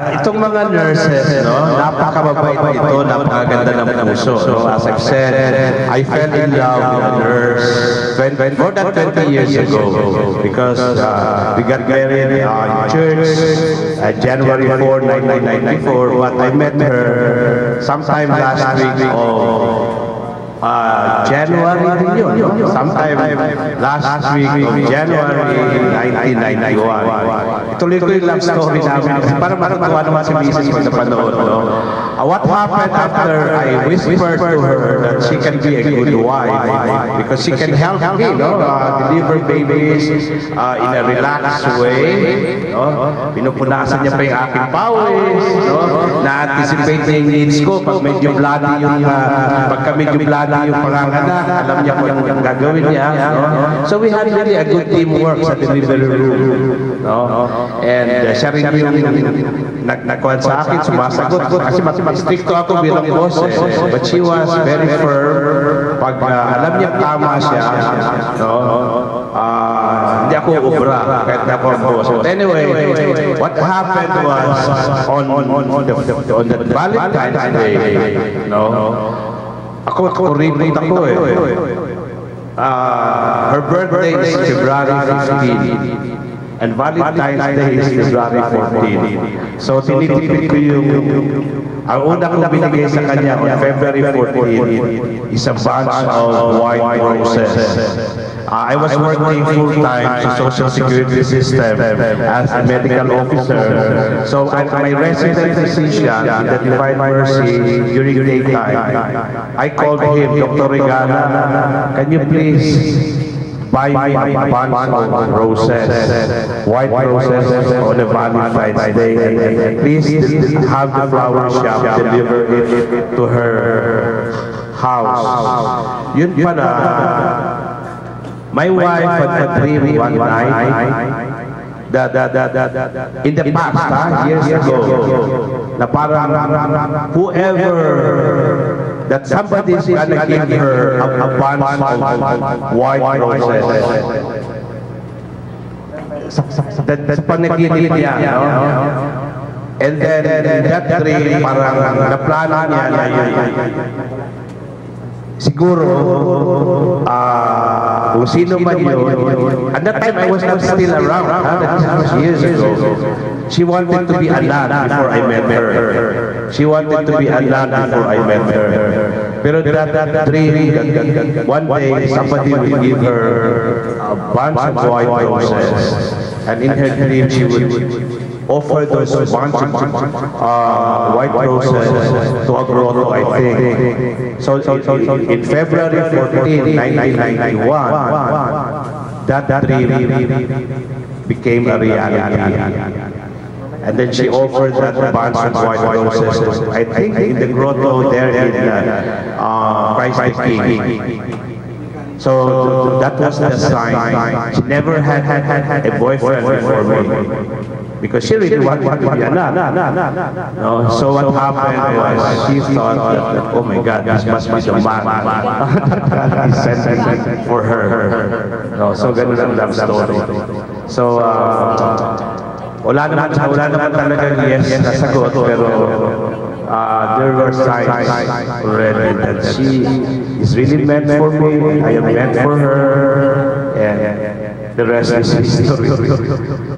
Itong mga nurses, no, napakababait ito, napakaganda ng puso. No? As I've said, I fell in love with a nurse 20, more than 20 years ago because uh, we got married uh, in church uh, January 4, 1994, but I met her sometime last week of uh, January yun. Sometime last week January 1991. Ituloy ko yung love story namin kasi para matutuwa naman si Mrs. pag napanood. No? Uh, what happened after I whispered to her that she can be a good wife because she can help me no? uh, deliver babies uh, in a relaxed way. No? Pinupunasan niya pa yung aking pawis. No? Na-anticipate niya yung needs ko pag medyo bloody yung, uh, pagka medyo bloody yung panganganak, alam niya kung anong gagawin niya. No? So we had really a good teamwork sa delivery room. No? And uh, siya rin yung nag nagkuhan sa akin, sumasagot ko kasi stricto ako bilang boss eh. But she was very firm. Pag uh, alam niya tama siya, no? Ah, hindi ako ubra kahit na ako ang boss. But anyway, what happened was on on on the on the Valentine's Day, no? Ako, ako rin ako eh. Ah, her birthday is February 15. And Valentine's Day is February 14. So tinitipid ko yung, ang una ko binigay sa kanya on February 14 is a bunch of white roses. Uh, I was working full-time sa Social Security System as a medical officer. So at my resident physician in the Divine Mercy during daytime, I called him, Dr. Regana, can you please buy me a bunch of roses, white roses on a Valentine's Day. Please have the flower shop deliver it to her house. Yun pala, my wife had a dream one night that, that, that, that, in the past, ha, years ago, na parang whoever that somebody is gonna give her a, bunch of white roses. Sa, sa, sa, that panaginip niya, no? And then, that dream, parang naplano niya na yun. Siguro, ah, kung sino man yun, at that time I was not still around, ha? that was years ago. She wanted to be a nun before I met her. She wanted to be a nun before I met her. Pero that, that dream, one day somebody will give her a bunch of white roses. And in her dream, she would offer those bunch of uh, white roses to a grotto, I think. So, so, so, so in February 14, 1991, that dream became a reality. And then she offered that bunch of white roses, I think in the grotto there in uh, Christ the King. So that was the sign. She never had, had, had, had a boyfriend before me. Because she really wanted to be a nun. No, so what happened was she thought that, oh my God, this must be the man that is sending for her. No, so ganun ang love story. So, uh, wala naman, wala naman talaga yes na sagot, pero uh, there were signs already that she is really meant for me, I am meant for her, and the rest is history.